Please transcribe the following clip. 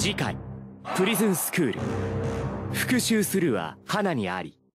次回プリズンスクール復讐するは花にあり。